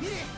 見れ